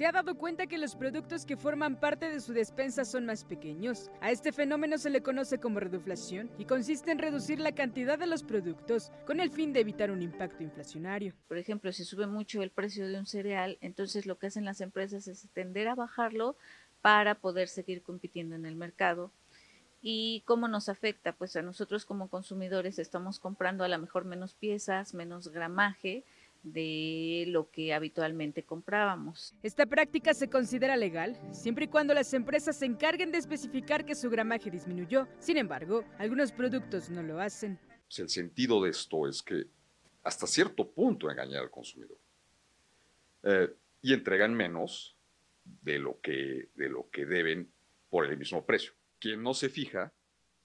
se ha dado cuenta que los productos que forman parte de su despensa son más pequeños. A este fenómeno se le conoce como reduflación y consiste en reducir la cantidad de los productos con el fin de evitar un impacto inflacionario. Por ejemplo, si sube mucho el precio de un cereal, entonces lo que hacen las empresas es tender a bajarlo para poder seguir compitiendo en el mercado. ¿Y cómo nos afecta? Pues a nosotros como consumidores estamos comprando a lo mejor menos piezas, menos gramaje, de lo que habitualmente comprábamos. Esta práctica se considera legal siempre y cuando las empresas se encarguen de especificar que su gramaje disminuyó. Sin embargo, algunos productos no lo hacen. Pues el sentido de esto es que hasta cierto punto engañar al consumidor. Eh, y entregan menos de lo, que, de lo que deben por el mismo precio. Quien no se fija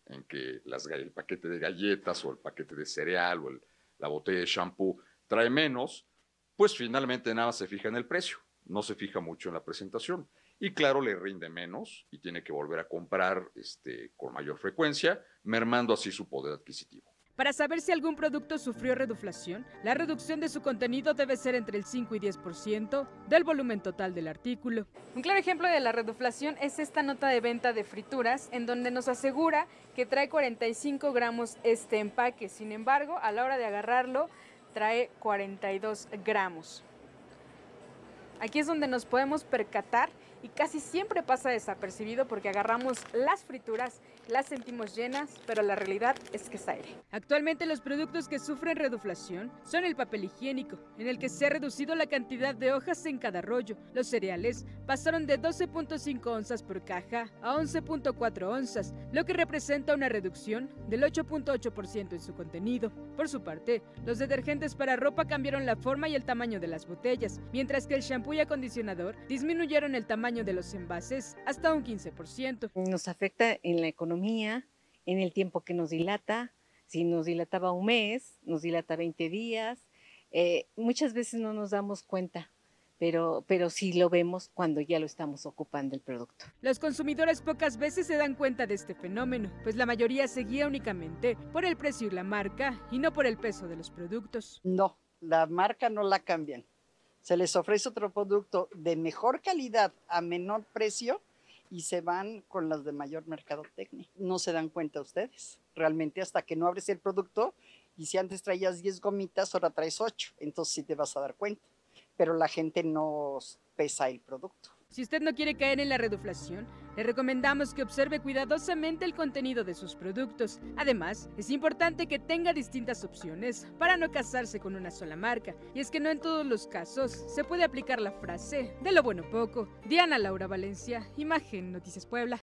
en que las, el paquete de galletas o el paquete de cereal o la botella de shampoo trae menos, pues finalmente nada se fija en el precio, no se fija mucho en la presentación. Y claro, le rinde menos y tiene que volver a comprar este, con mayor frecuencia, mermando así su poder adquisitivo. Para saber si algún producto sufrió reduflación, la reducción de su contenido debe ser entre el 5 y 10% del volumen total del artículo. Un claro ejemplo de la reduflación es esta nota de venta de frituras, en donde nos asegura que trae 45 gramos este empaque. Sin embargo, a la hora de agarrarlo, trae 42 gramos. Aquí es donde nos podemos percatar y casi siempre pasa desapercibido porque agarramos las frituras, las sentimos llenas, pero la realidad es que es aire. Actualmente los productos que sufren reduflación son el papel higiénico, en el que se ha reducido la cantidad de hojas en cada rollo. Los cereales pasaron de 12.5 onzas por caja a 11.4 onzas, lo que representa una reducción del 8.8% en su contenido. Por su parte, los detergentes para ropa cambiaron la forma y el tamaño de las botellas, mientras que el shampoo y acondicionador disminuyeron el tamaño de los envases hasta un 15%. Nos afecta en la economía, en el tiempo que nos dilata. Si nos dilataba un mes, nos dilata 20 días. Eh, muchas veces no nos damos cuenta pero, pero sí lo vemos cuando ya lo estamos ocupando el producto. Los consumidores pocas veces se dan cuenta de este fenómeno, pues la mayoría se guía únicamente por el precio y la marca y no por el peso de los productos. No, la marca no la cambian se les ofrece otro producto de mejor calidad a menor precio y se van con las de mayor mercadotecnia. No se dan cuenta ustedes, realmente hasta que no abres el producto y si antes traías 10 gomitas, ahora traes 8, entonces sí te vas a dar cuenta. Pero la gente no pesa el producto. Si usted no quiere caer en la reduflación, le recomendamos que observe cuidadosamente el contenido de sus productos. Además, es importante que tenga distintas opciones para no casarse con una sola marca. Y es que no en todos los casos se puede aplicar la frase de lo bueno poco. Diana Laura Valencia, Imagen Noticias Puebla.